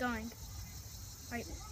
going. Right.